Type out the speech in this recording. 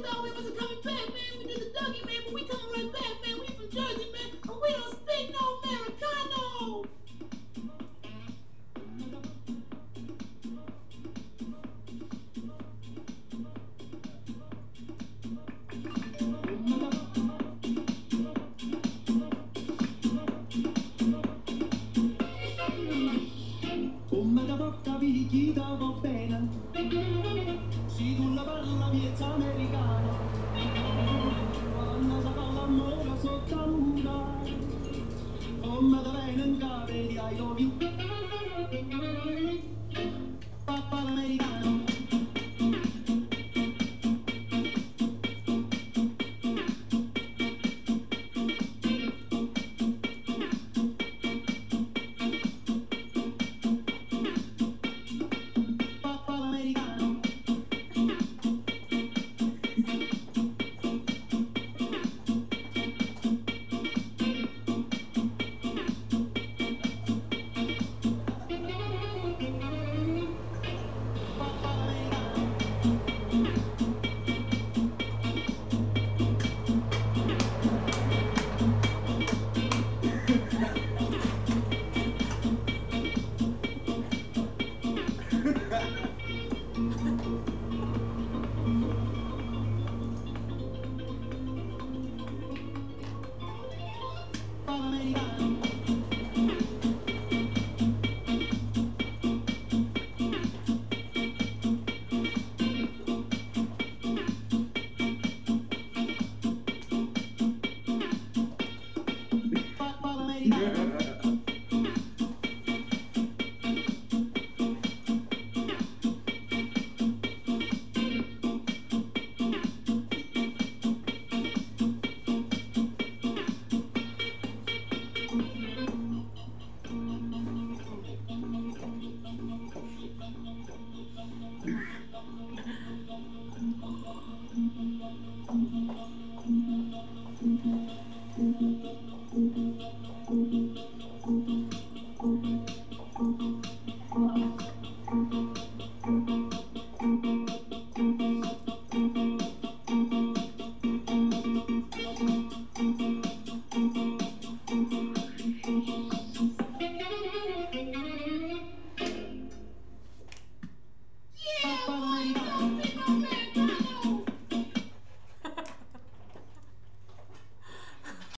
we wasn't coming back, man. We did the Dougie, man, but we coming right back, man. We from Jersey, man, we don't speak no Americano. Come da love you Yeah.